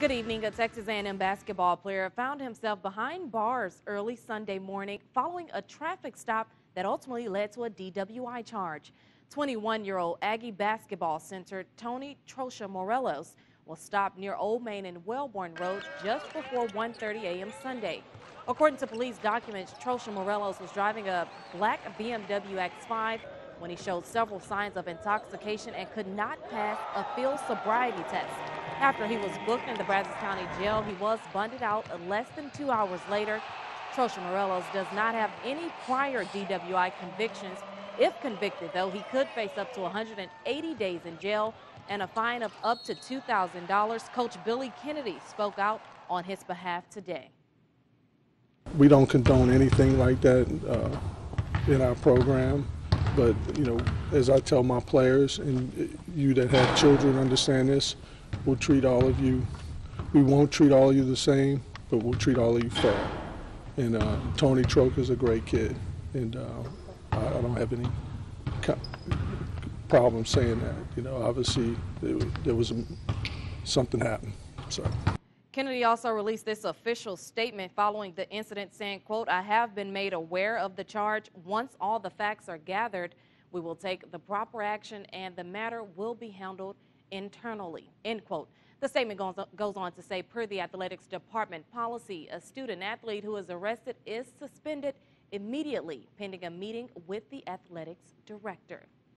Good evening. A Texas A&M basketball player found himself behind bars early Sunday morning following a traffic stop that ultimately led to a DWI charge. 21-year-old Aggie basketball center Tony Trocha Morelos was stopped near Old Main and Wellborn Road just before 1.30 a.m. Sunday. According to police documents, Trocha Morelos was driving a black BMW X5 when he showed several signs of intoxication and could not pass a field sobriety test. After he was booked in the Brazos County Jail, he was bonded out less than two hours later. Trocha Morelos does not have any prior DWI convictions. If convicted, though, he could face up to 180 days in jail and a fine of up to $2,000. Coach Billy Kennedy spoke out on his behalf today. We don't condone anything like that uh, in our program. But, you know, as I tell my players, and you that have children understand this, we'll treat all of you, we won't treat all of you the same, but we'll treat all of you fair. And uh, Tony is a great kid, and uh, I, I don't have any co- problem saying that. You know, obviously, there, was something happened, so. Kennedy also released this official statement following the incident saying, quote, I have been made aware of the charge. Once all the facts are gathered, we will take the proper action and the matter will be handled internally, end quote. The statement goes, goes on to say, per the athletics department policy, a student athlete who is arrested is suspended immediately pending a meeting with the athletics director.